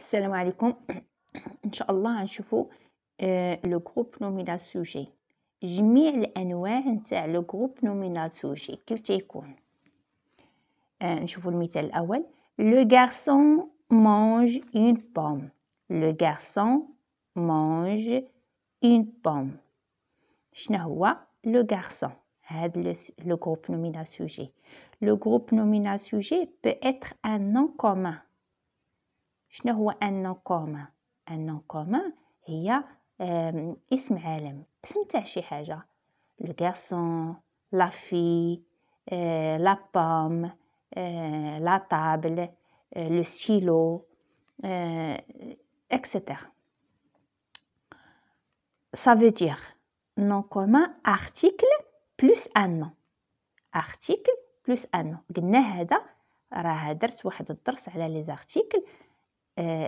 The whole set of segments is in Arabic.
السلام عليكم ان شاء الله غنشوفوا لو جروب نومينال سوجي جميع الانواع نتاع لو جروب نومينال سوجي كيف تيكون آه، نشوفوا المثال الاول لو غارسون مانج اون بوم لو غارسون مانج اون بوم شنو هو لو غارسون هذا لو جروب نومينال سوجي لو جروب نومينال سوجي peut être un nom commun شنو هو un nom commun un nom commun هي اسم عالم. اسم تاع شي حاجة. le garçon la fille la pomme la table le stylo etc. Ça veut dire nom commun article plus un plus un nom. قلنا هذا راه درت واحد الدرس على les articles.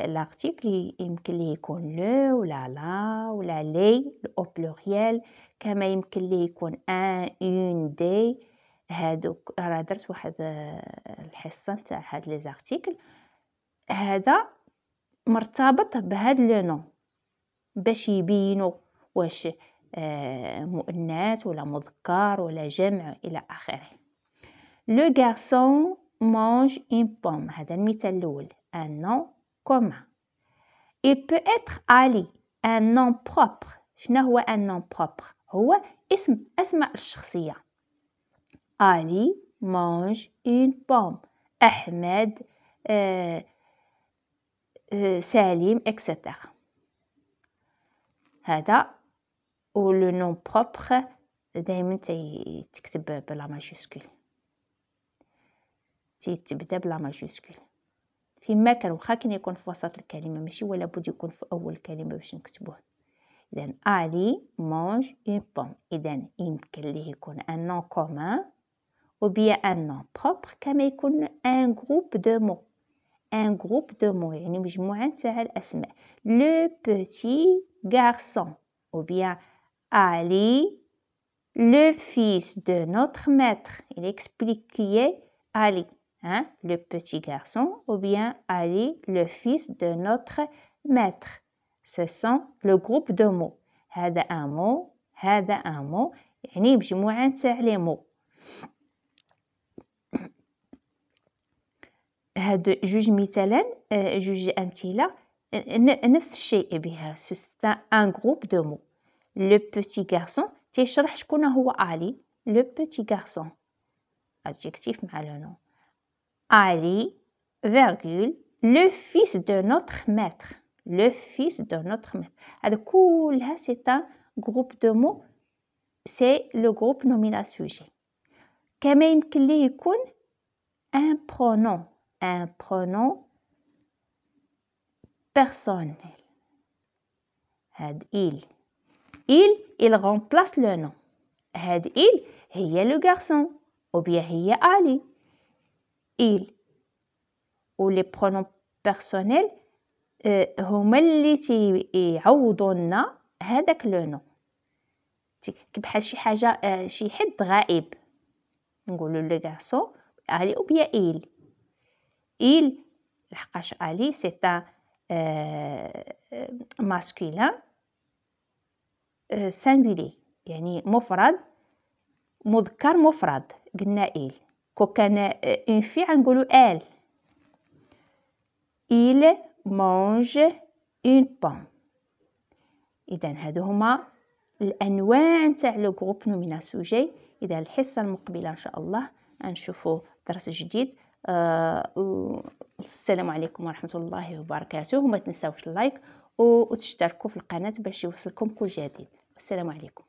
L'article يمكن ليه يكون le ولا la ولا les au pluriel كما يمكن ليه يكون un une des هادوك راه درت واحد الحصه نتاع هاد les articles هذا مرتبط بهاد le nom باش يبينوا واش مؤنث ولا مذكر ولا جمع إلى آخره. Le garçon mange une pomme هذا المثال الأول. Un nom commun. Il peut être Ali, un nom propre. شنو هو un nom propre هو اسم أسماء الشخصية Ali mange une pomme أحمد آه آه سالم etc هذا و لو نون بروبر دائما تكتب بلا ماجيسكول تبدا بلا ماجيسكول فيما كان واخا كان يكون في وسط الكلمة ماشي ولا بد يكون في أول كلمة باش نكتبوه. اذا ألي مونج اون بوم اذا يمكن ليه يكون ان نون كومون ou bien un nom propre كما يكون ان جروب دو مو ان جروب دو مو يعني مجموعة تاع الأسماء. لو بوتي غارسون ou bien Ali le fils de notre maître. Il Ali hein, le petit garçon, ou bien Ali, le fils de notre maître. Ce sont le groupe de mots. هذا un mot, هذا un mot, يعني مجموعة تاع لي مو. هاد جوج مثالا جوج أمثلة نفس الشيء بها سي ان جروب دو مو لو بوتي غارسون تيشرح شكون هو علي لو بوتي غارسون adjectif مع لو نو Ali, virgule, le fils de notre maître. Le fils de notre maître. c'est un groupe de mots. C'est le groupe nominal sujet. كما يمكن ليه يكون un pronom un pronom personnel هاد il il il remplace le nom هاد il هي le garçon ou bien هي Ali il ou les pronoms personnels هما اللي تيعوضوا لنا هذاك لو نو بحال شي حاجة شي حد غائب نقولوا le garçon علي ou bien il. Il لحقاش علي c'est un masculin singulier يعني مفرد مذكر مفرد قلنا il. كو كان une fille غنقولوا elle. Il mange une pomme اذا هادو هما الأنواع نتاع le groupe nominal sujet إذا الحصة المقبلة إن شاء الله نشوفوا درس جديد. آه السلام عليكم ورحمة الله وبركاته. وما تنساوش ال like وتشتركوا في القناة باش يوصلكم كل جديد. السلام عليكم.